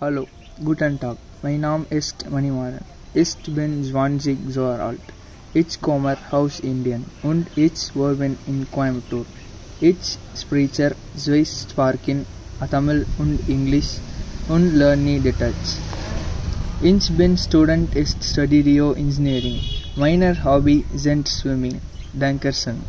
Hello, guten Tag. Mein Name ist Manimaran. Ich bin 20 Jahre alt. Ich komme aus Indien und ich wohne in Coimbatore. Ich spreche Swiss sprechen Tamil und Englisch und lerne Deutsch. Ich bin Student ist studiere Engineering. Meine Hobby sind Swimming. Dankeschön.